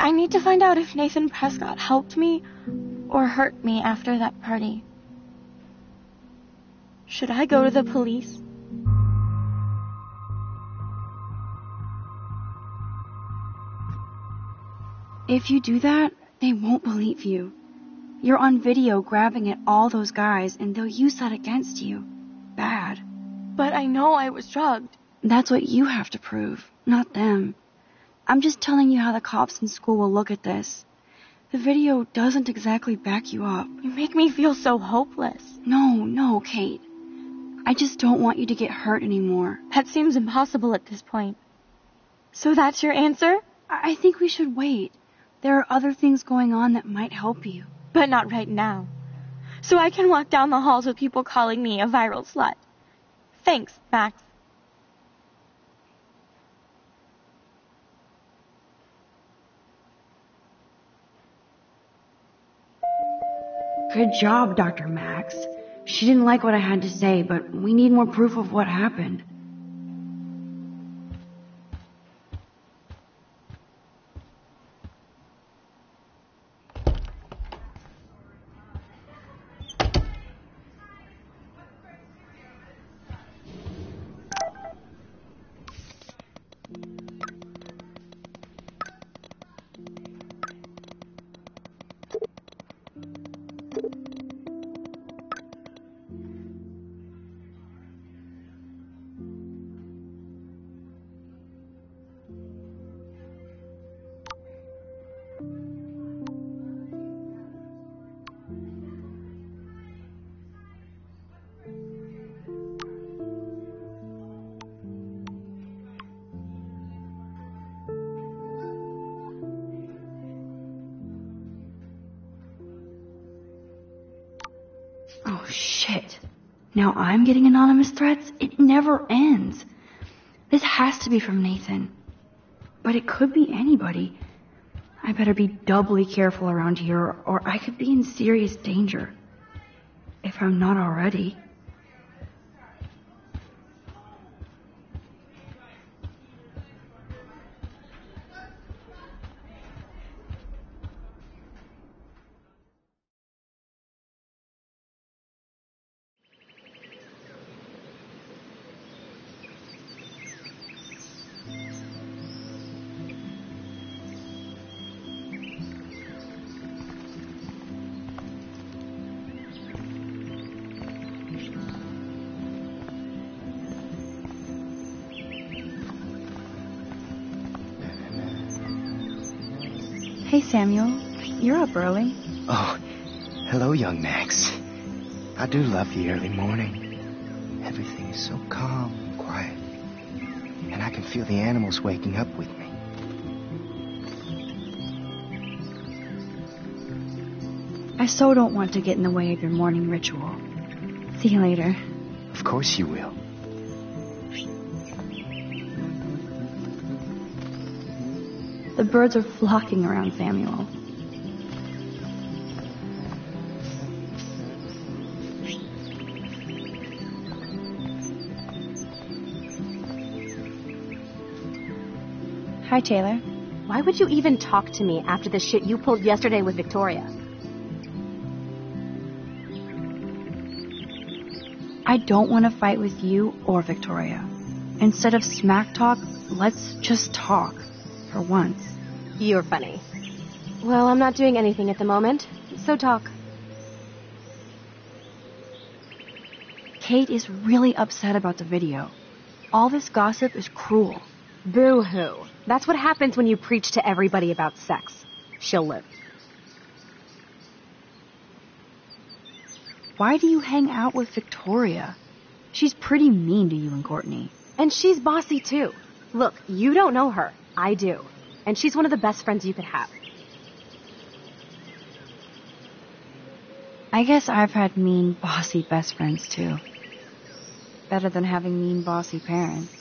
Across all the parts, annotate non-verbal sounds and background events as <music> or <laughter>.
I need to find out if Nathan Prescott helped me or hurt me after that party. Should I go to the police? If you do that, they won't believe you. You're on video grabbing at all those guys, and they'll use that against you. Bad. But I know I was drugged. That's what you have to prove, not them. I'm just telling you how the cops in school will look at this. The video doesn't exactly back you up. You make me feel so hopeless. No, no, Kate. I just don't want you to get hurt anymore. That seems impossible at this point. So that's your answer? I I think we should wait. There are other things going on that might help you. But not right now. So I can walk down the halls with people calling me a viral slut. Thanks, Max. Good job, Dr. Max. She didn't like what I had to say, but we need more proof of what happened. Now I'm getting anonymous threats? It never ends. This has to be from Nathan. But it could be anybody. I better be doubly careful around here, or I could be in serious danger. If I'm not already. Hey, Samuel. You're up early. Oh, hello, young Max. I do love the early morning. Everything is so calm and quiet. And I can feel the animals waking up with me. I so don't want to get in the way of your morning ritual. See you later. Of course you will. The birds are flocking around Samuel. Hi, Taylor. Why would you even talk to me after the shit you pulled yesterday with Victoria? I don't want to fight with you or Victoria. Instead of smack talk, let's just talk. For once. You're funny. Well, I'm not doing anything at the moment, so talk. Kate is really upset about the video. All this gossip is cruel. Boo hoo. That's what happens when you preach to everybody about sex. She'll live. Why do you hang out with Victoria? She's pretty mean to you and Courtney. And she's bossy too. Look, you don't know her. I do. And she's one of the best friends you could have. I guess I've had mean, bossy best friends too. Better than having mean, bossy parents.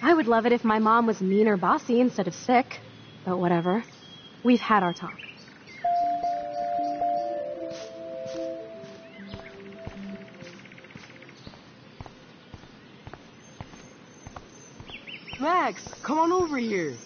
I would love it if my mom was mean or bossy instead of sick. But whatever. We've had our talk. Max, come on over here.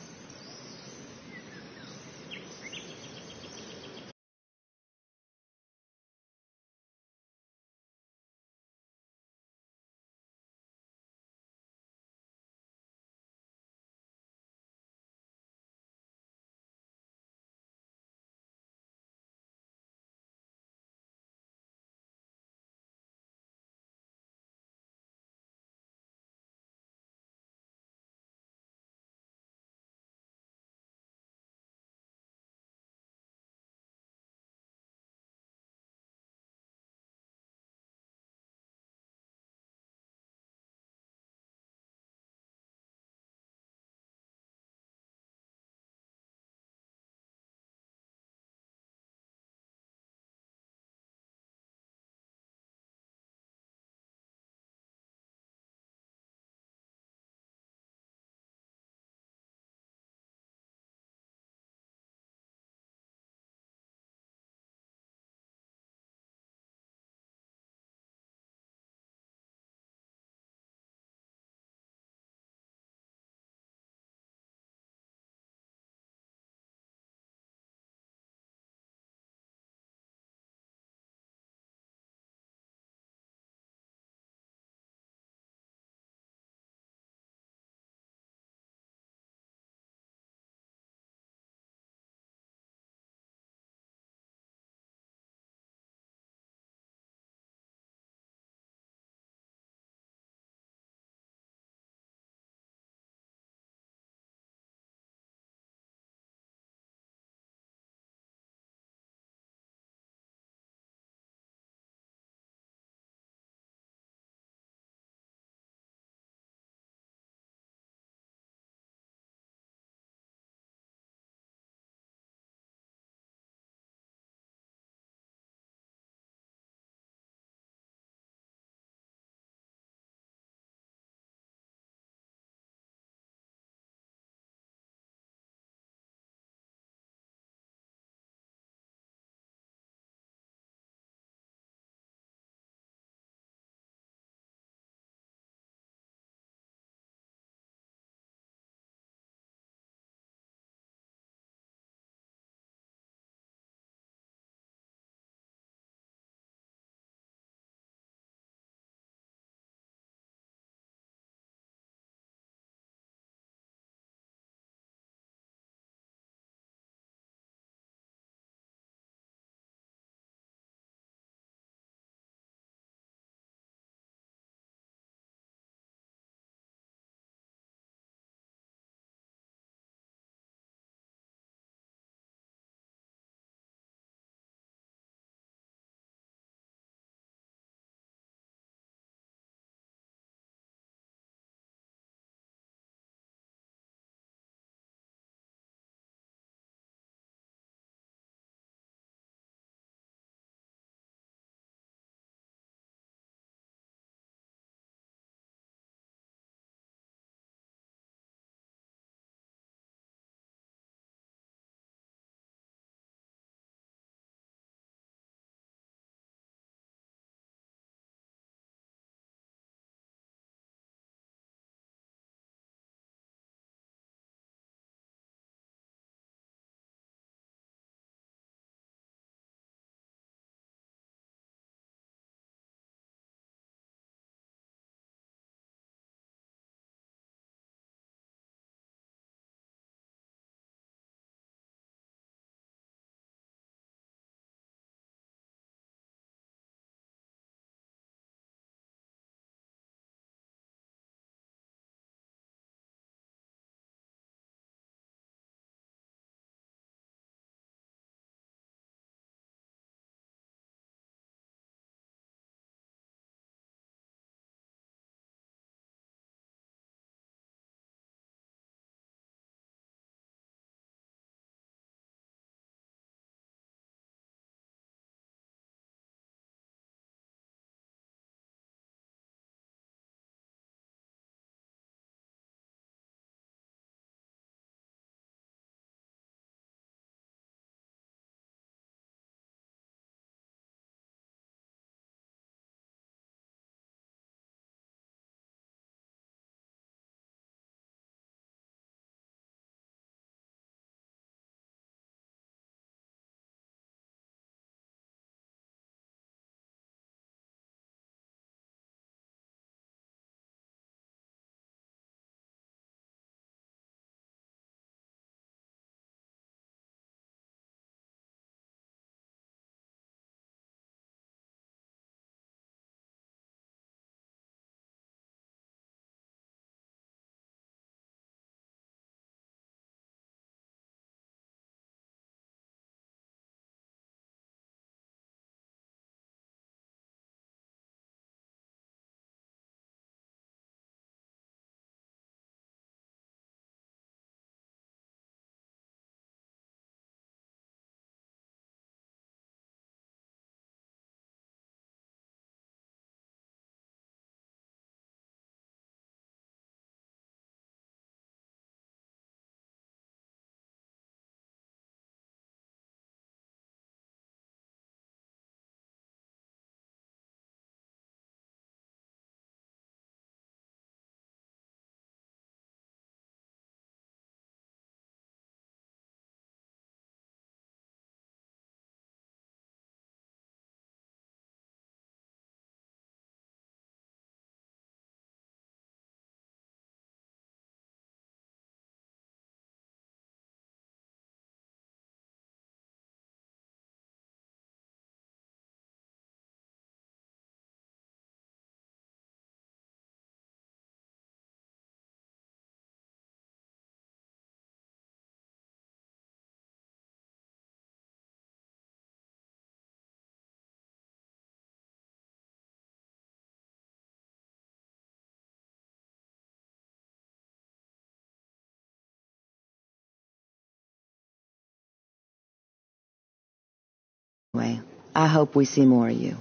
Anyway, I hope we see more of you.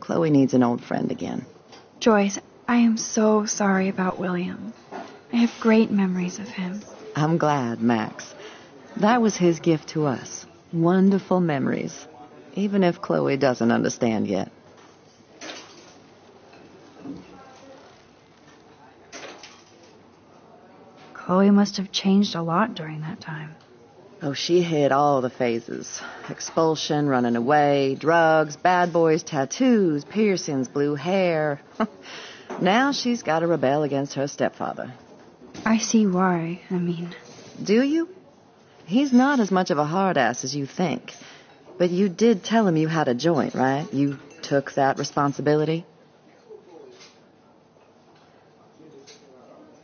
Chloe needs an old friend again. Joyce, I am so sorry about William. I have great memories of him. I'm glad, Max. That was his gift to us. Wonderful memories. Even if Chloe doesn't understand yet. Chloe must have changed a lot during that time. Oh, she hit all the phases expulsion, running away, drugs, bad boys, tattoos, piercings, blue hair. <laughs> now she's got to rebel against her stepfather. I see why. I mean, Do you? He's not as much of a hard ass as you think. But you did tell him you had a joint, right? You took that responsibility?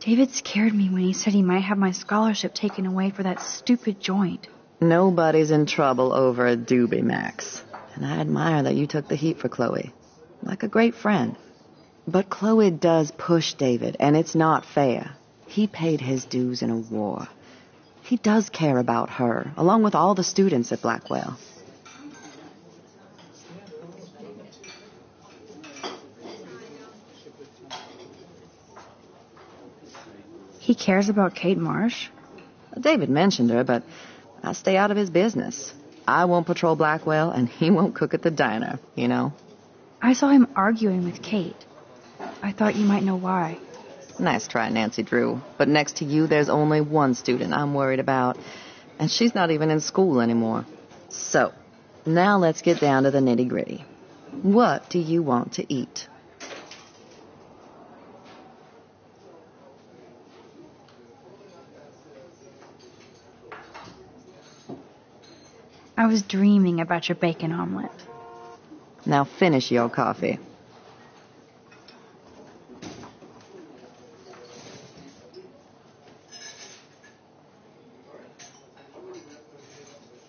David scared me when he said he might have my scholarship taken away for that stupid joint. Nobody's in trouble over a doobie, Max. And I admire that you took the heat for Chloe. Like a great friend. But Chloe does push David, and it's not fair. He paid his dues in a war. He does care about her, along with all the students at Blackwell. He cares about Kate Marsh? David mentioned her, but I stay out of his business. I won't patrol Blackwell, and he won't cook at the diner, you know? I saw him arguing with Kate. I thought you might know why. Nice try, Nancy Drew. But next to you, there's only one student I'm worried about, and she's not even in school anymore. So, now let's get down to the nitty gritty. What do you want to eat? I was dreaming about your bacon omelet. Now finish your coffee.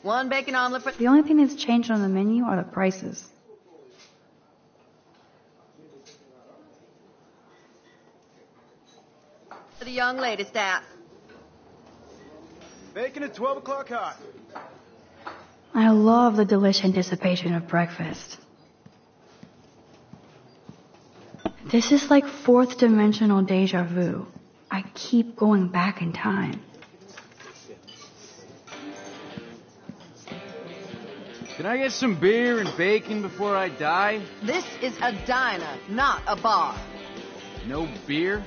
One bacon omelet for. The only thing that's changed on the menu are the prices. For the young lady staff. Bacon at 12 o'clock hot. I love the delicious anticipation of breakfast. This is like fourth dimensional deja vu. I keep going back in time. Can I get some beer and bacon before I die? This is a diner, not a bar. No beer?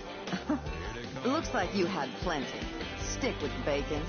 <laughs> Looks like you had plenty. Stick with the bacon.